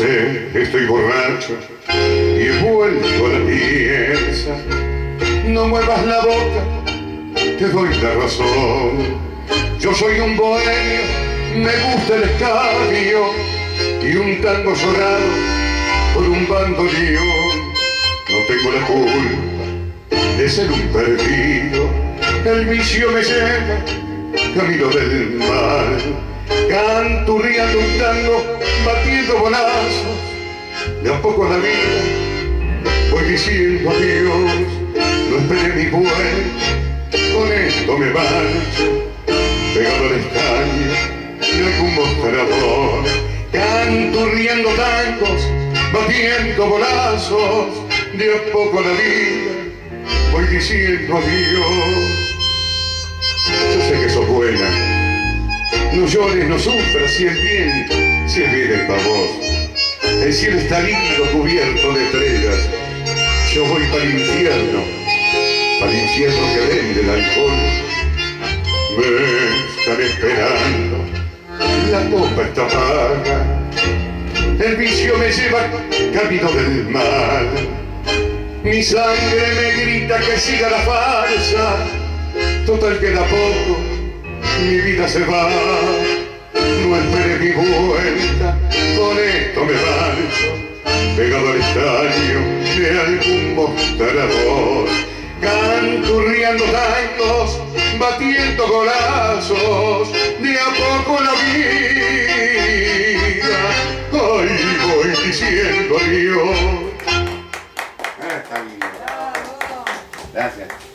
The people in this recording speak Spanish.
estoy borracho y he vuelto a la pieza. No muevas la boca, te doy la razón. Yo soy un bohemio, me gusta el escabio y un tango llorado por un bandoneón. No tengo la culpa de ser un perdido, el vicio me lleva camino del mal, canturriando un tango, batiendo bonazos, de a poco la vida voy diciendo adiós, no esperé mi vuelta, con esto me marcho, pegado al estaño de algún mostrador, canturriando tangos, batiendo bolazos, de a poco la vida voy diciendo adiós. Yo sé que sos buena, no llores, no sufras, si es bien, si es bien. El cielo está lindo, cubierto de estrellas. Yo voy para el infierno, para el infierno que vende el alcohol. Me están esperando, la copa está paga. El vicio me lleva camino del mal. Mi sangre me grita que siga la farsa. Total queda poco, mi vida se va. No esperé mi vuelta, con esto mostrador. Canturriando tangos, batiendo golazos. De a poco la vida, hoy voy diciendo adiós. Ah, está bien. Gracias.